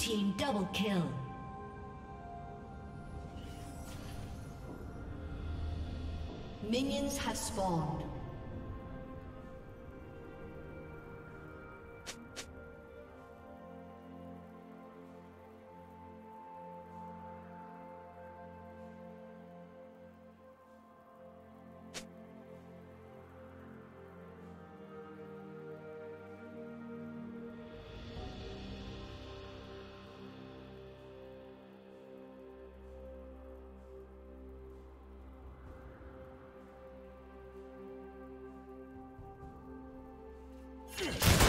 Team double kill. Minions have spawned. Killing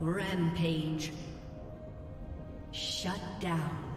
Rampage. Shut down.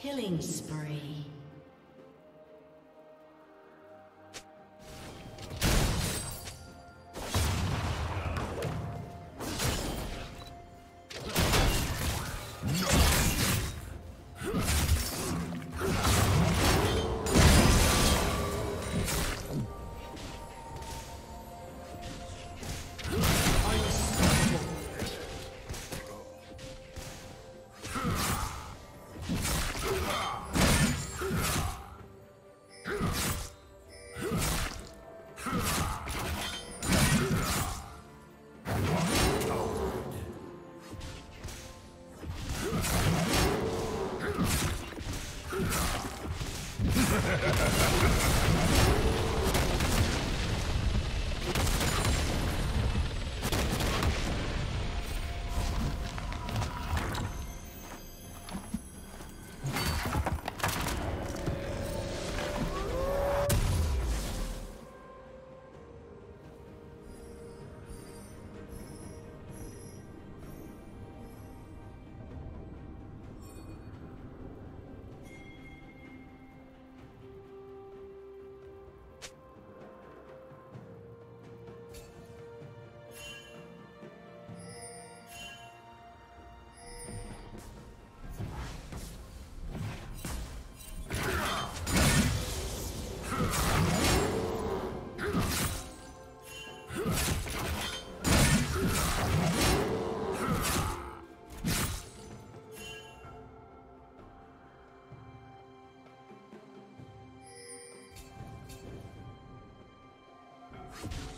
Killing spree. Let's go.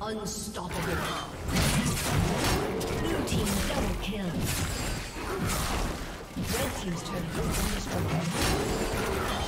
Unstoppable. Blue team double kill. Red team's turret has been.